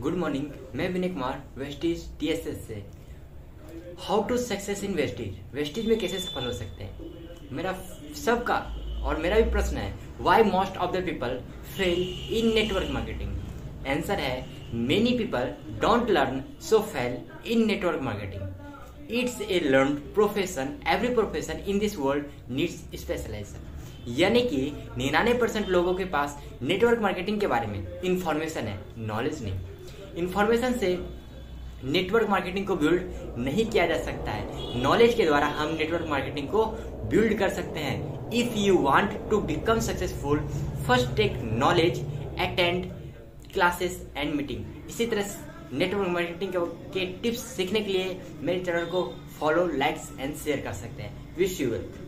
Good morning मैं Vinay Kumar Vestige TSS से। How to success in Vestige Vestige में कैसे सफल हो सकते हैं? मेरा सबका और मेरा भी प्रश्न है why most of the people fail in network marketing answer है many people don't learn so fail in network marketing it's a learn profession every profession in this world needs specialisation यानी कि निन्यानवे परसेंट लोगों के पास network marketing के बारे में information है नॉलेज नहीं। इंफॉर्मेशन से नेटवर्क मार्केटिंग को बिल्ड नहीं किया जा सकता है। नॉलेज के द्वारा हम नेटवर्क मार्केटिंग को बिल्ड कर सकते हैं। If you want to become successful first take knowledge attend classes and meeting इसी तरह नेटवर्क मार्केटिंग के टिप्स सीखने के लिए मेरे चैनल को फॉलो लाइक्स एंड शेयर कर सकते हैं। Wish you wealth